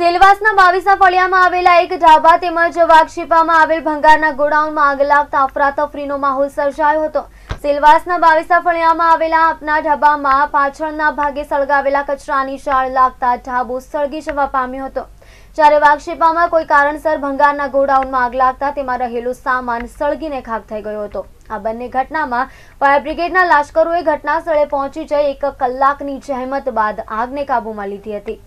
સેલવાસના બાવીસા ફળિયામાં આવેલા એક ઢાબા તેમજ વાઘશીપામાં આવેલ ભંગારના ગોડાઉનમાં આગ લાગતા અફરાતફરીનો માહોલ સર્જાયો હતો. સેલવાસના બાવીસા ફળિયામાં આવેલા આપના ઢાબામાં પાછળના ભાગે સળગાવેલા કચરાની શાળ લાગતા ઢાબો સળગી જવા પામ્યો હતો. જ્યારે વાઘશીપામાં કોઈ કારણસર ભંગારના ગોડાઉનમાં આગ લાગતા તેમાં રહેલો સામાન સળગીને ખાક થઈ ગયો હતો. આ બંને ઘટનામાં ફાયર બ્રિગેડના લાશ્કરોએ ઘટના સ્થળે પહોંચી જઈ એક કલાકની જહેમત બાદ આગને કાબૂમાં લીધી હતી.